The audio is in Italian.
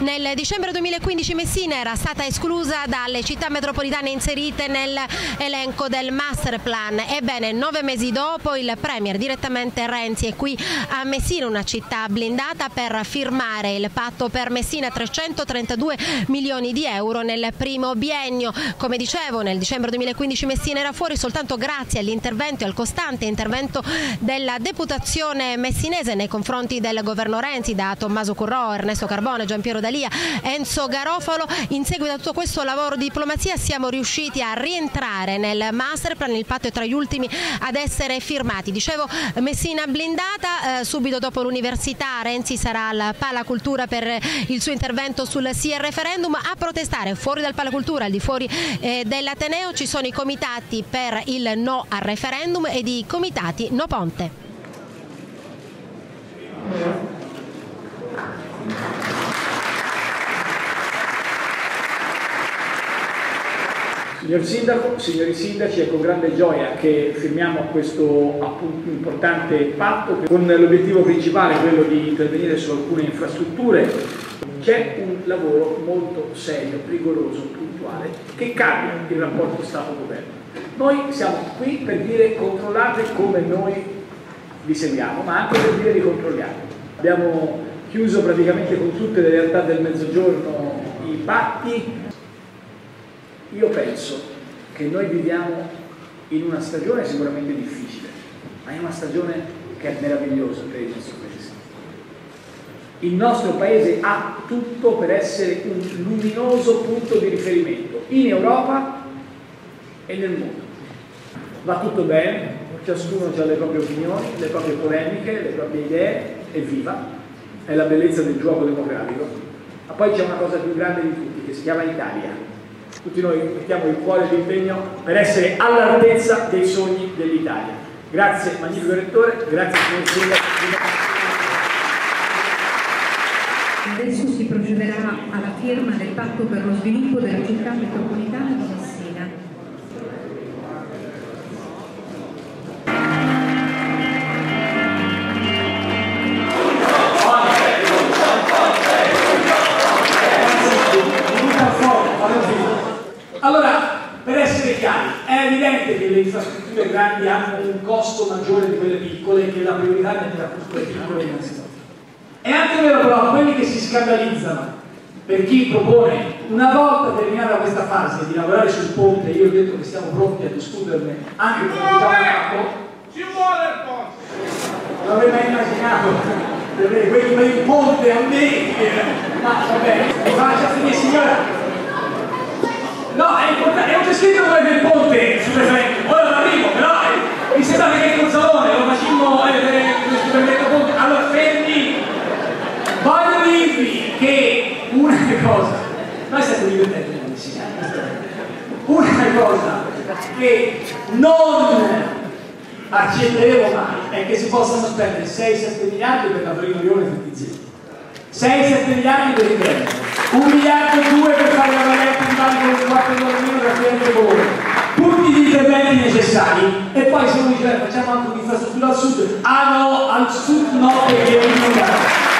Nel dicembre 2015 Messina era stata esclusa dalle città metropolitane inserite nell'elenco del master plan. Ebbene, nove mesi dopo il Premier direttamente Renzi è qui a Messina, una città blindata per firmare il patto per Messina 332 milioni di euro nel primo biennio. Come dicevo, nel dicembre 2015 Messina era fuori soltanto grazie all'intervento e al costante intervento della deputazione messinese nei confronti del governo Renzi da Tommaso Currò, Ernesto Carbone, Giampiero D'Alia, Enzo Garofalo. In seguito a tutto questo lavoro di diplomazia siamo riusciti a rientrare nel masterplan, il patto è tra gli ultimi ad essere firmati. Dicevo Messina blindata, eh, subito dopo l'università Renzi sarà al Palacultura per il suo intervento sul sì al referendum. A protestare fuori dal Palacultura, al di fuori eh, dell'Ateneo, ci sono i comitati per il no al referendum ed i comitati no ponte. Signor Sindaco, signori Sindaci, è con grande gioia che firmiamo questo importante patto con l'obiettivo principale, quello di intervenire su alcune infrastrutture. C'è un lavoro molto serio, rigoroso, puntuale, che cambia il rapporto Stato-Governo. Noi siamo qui per dire controllate come noi vi seguiamo, ma anche per dire ricontrolliamo. Abbiamo chiuso praticamente con tutte le realtà del mezzogiorno i patti io penso che noi viviamo in una stagione sicuramente difficile, ma in una stagione che è meravigliosa per il nostro paese. Il nostro paese ha tutto per essere un luminoso punto di riferimento in Europa e nel mondo. Va tutto bene, ciascuno ha le proprie opinioni, le proprie polemiche, le proprie idee, evviva, è la bellezza del gioco democratico. Ma poi c'è una cosa più grande di tutti che si chiama Italia tutti noi mettiamo il cuore l'impegno per essere all'altezza dei sogni dell'Italia. Grazie magnifico rettore, grazie signor Sindaco. Adesso si procederà alla firma del patto per lo sviluppo della città metropolitana evidente che le infrastrutture grandi hanno un costo maggiore di quelle piccole che la priorità è per quelle piccole innanzitutto. È anche vero però quelli che si scandalizzano per chi propone una volta terminata questa fase di lavorare sul ponte, io ho detto che siamo pronti a discuterne anche con il capo. Ci vuole il ponte! Non avrei mai immaginato di avere quel ponte a me, ma va bene, faccia finire signora. No, è importante, è un scritto quello del ponte sul referendum, ora non arrivo, però eh, mi sembra che è un salone, lo facciamo eh, per il ponte. Allora, fermi, voglio dirvi che una cosa, noi siamo divertenti una cosa che non accetteremo mai è che si possano spendere 6-7 miliardi per la riunione fittizia 6-7 miliardi per il treno, 1 miliardo e 2 per fare la variante di mano con 4 milioni da cliente colore, tutti gli interventi necessari. E poi se uno dice facciamo anche un'infrastruttura al sud, ah no, al sud no perché è un